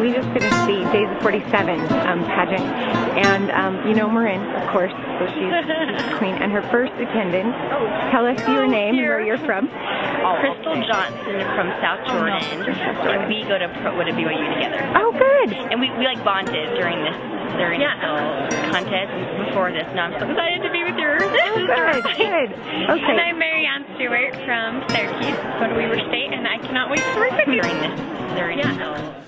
We just finished the Days of 47 um, pageant, and um, you know Marin, of course, so she's, she's queen. And her first attendant. Tell us your name and where you're from. Crystal Johnson from South Jordan, and we go to Pro, what BYU together. Oh, good. And we, we like bonded during this during Yeah. this contest before this. Now I'm so excited to be with your Oh, sister. good, good. And Okay. I'm Marianne Stewart from Syracuse, go to Weber State, and I cannot wait to work with you. during this during Yeah. this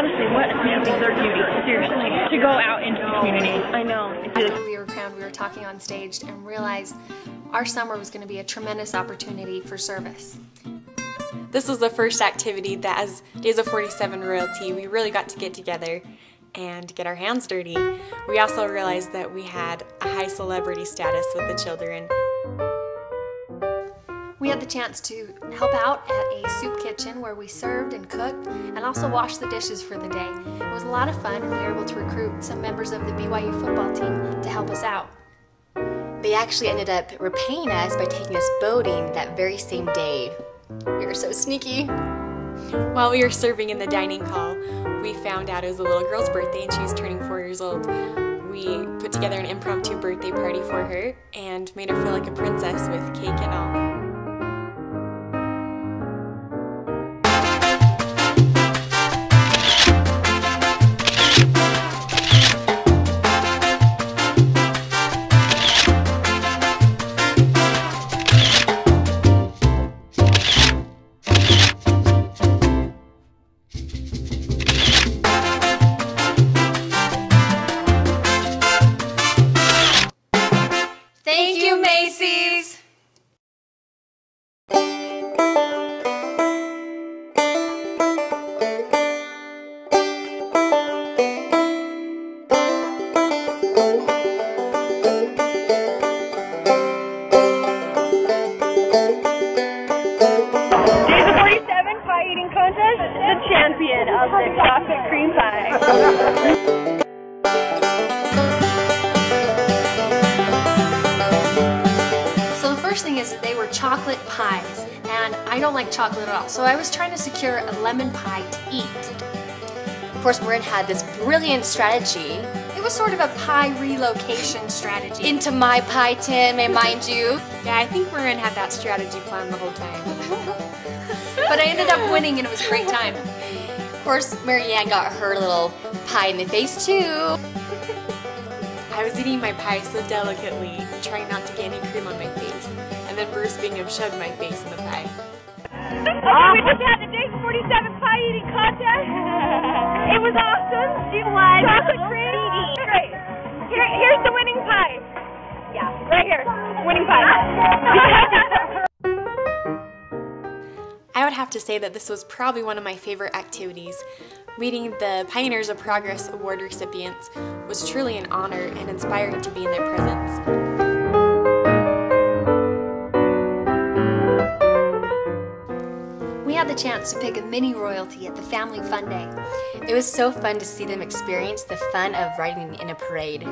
honestly, what a family their duty, seriously, to go out into the community. I know. After we were crowned, we were talking on stage and realized our summer was going to be a tremendous opportunity for service. This was the first activity that, as Days of 47 royalty, we really got to get together and get our hands dirty. We also realized that we had a high celebrity status with the children. We had the chance to help out at a soup kitchen where we served and cooked and also washed the dishes for the day. It was a lot of fun and we were able to recruit some members of the BYU football team to help us out. They actually ended up repaying us by taking us boating that very same day. We were so sneaky. While we were serving in the dining hall, we found out it was a little girl's birthday and she was turning four years old. We put together an impromptu birthday party for her and made her feel like a princess with cake and all. Of the chocolate cream pie. So the first thing is that they were chocolate pies, and I don't like chocolate at all. So I was trying to secure a lemon pie to eat. Of course, Marin had this brilliant strategy It was sort of a pie relocation strategy. into my pie tin, may mind you. Yeah, I think Marin had that strategy plan the whole time. but I ended up winning, and it was a great time. Of course, Marianne got her little pie in the face too. I was eating my pie so delicately, trying not to get any cream on my face, and then Bruce Bingham shoved my face in the pie. Okay, we just had the Days 47 pie eating contest. It was awesome. She won. Chocolate have to say that this was probably one of my favorite activities. Meeting the Pioneers of Progress Award recipients was truly an honor and inspiring to be in their presence. We had the chance to pick a mini royalty at the Family Fun Day. It was so fun to see them experience the fun of riding in a parade.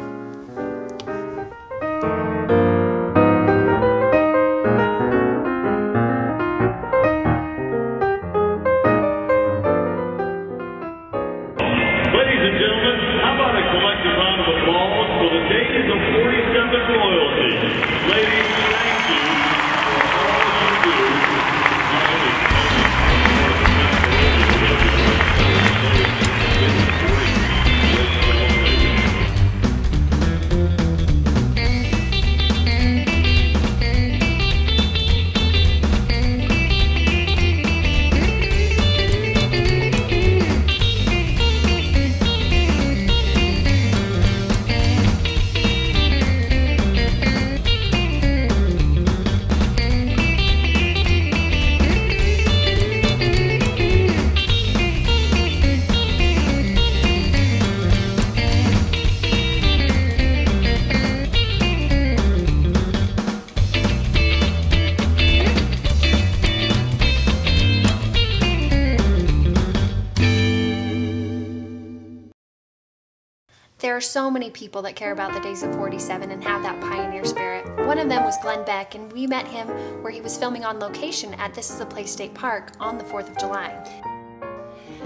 There are so many people that care about the Days of 47 and have that pioneer spirit. One of them was Glenn Beck, and we met him where he was filming on location at This Is a Place State Park on the 4th of July.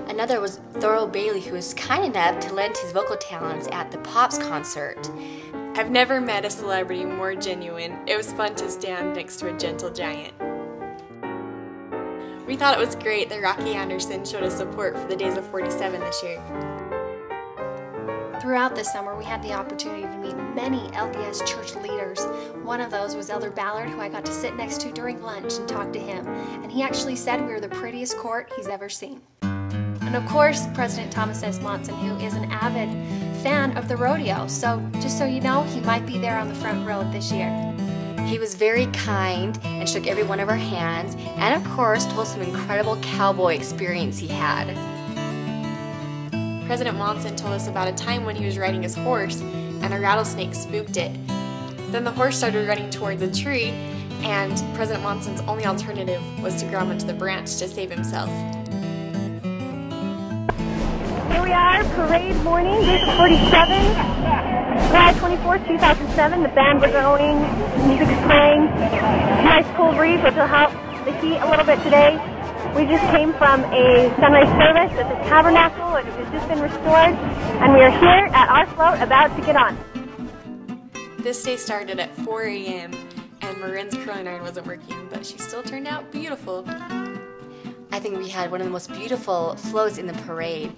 Another was Thurl Bailey, who was kind enough to lend his vocal talents at the Pops concert. I've never met a celebrity more genuine. It was fun to stand next to a gentle giant. We thought it was great that Rocky Anderson showed us support for the Days of 47 this year. Throughout the summer, we had the opportunity to meet many LDS church leaders. One of those was Elder Ballard, who I got to sit next to during lunch and talk to him. And he actually said we were the prettiest court he's ever seen. And of course, President Thomas S. Monson, who is an avid fan of the rodeo. So just so you know, he might be there on the front row this year. He was very kind and shook every one of our hands, and of course, told some incredible cowboy experience he had. President Monson told us about a time when he was riding his horse and a rattlesnake spooked it. Then the horse started running towards a tree, and President Monson's only alternative was to grab onto the branch to save himself. Here we are, parade morning, day 47, July 24, 2007. The band was going, music is playing. Nice cool breeze, which will help the heat a little bit today. We just came from a sunrise service at the Tabernacle. It has just been restored, and we are here at our float about to get on. This day started at 4 a.m. and Marin's curling iron wasn't working, but she still turned out beautiful. I think we had one of the most beautiful floats in the parade.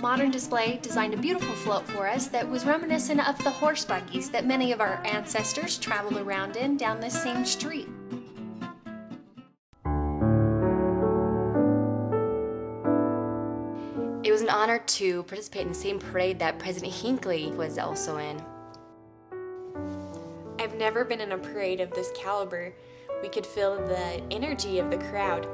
Modern Display designed a beautiful float for us that was reminiscent of the horse buggies that many of our ancestors traveled around in down this same street. To participate in the same parade that President Hinckley was also in. I've never been in a parade of this caliber. We could feel the energy of the crowd.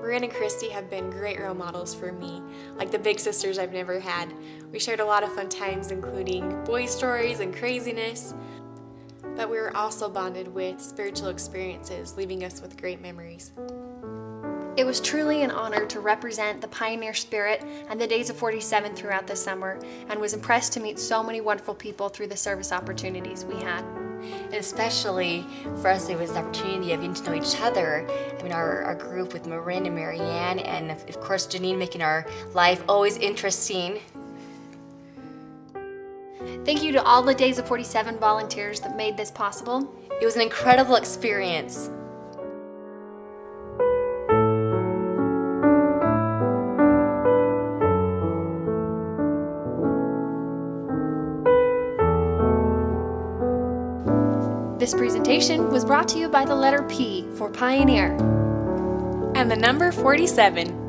Marin and Christy have been great role models for me, like the big sisters I've never had. We shared a lot of fun times, including boy stories and craziness, but we were also bonded with spiritual experiences, leaving us with great memories. It was truly an honor to represent the pioneer spirit and the days of 47 throughout the summer, and was impressed to meet so many wonderful people through the service opportunities we had. And especially for us, it was the opportunity of getting to know each other. I mean, our, our group with Marin and Marianne, and of, of course, JaNeanne making our life always interesting. Thank you to all the Days of 47 volunteers that made this possible. It was an incredible experience. This presentation was brought to you by the letter P for Pioneer. And the number 47